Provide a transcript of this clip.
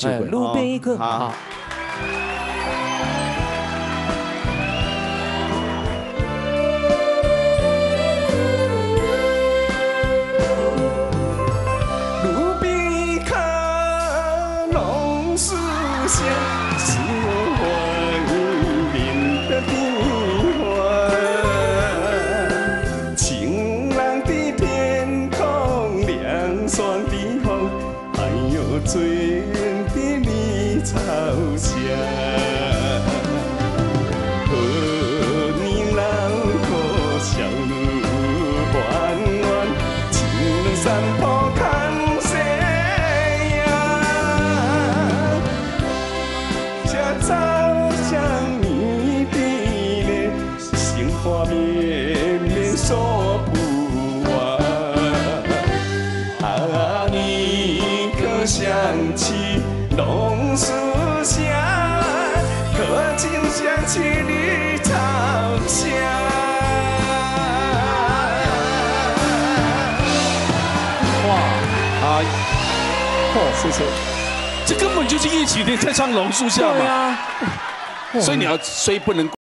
哎，路边一棵好好。路边一棵榕树下，是我的。晴朗的天空，凉爽的风，还有醉人的绿草香。和你老婆小路弯弯，情人散步看夕阳。这草香蜜甜的鲜花绵绵说不完。啊，你可想起可竟想起你长相。哇，啊！哦，谢谢。这根本就是一起的在唱榕树下嘛，对啊，所以你要，所以不能。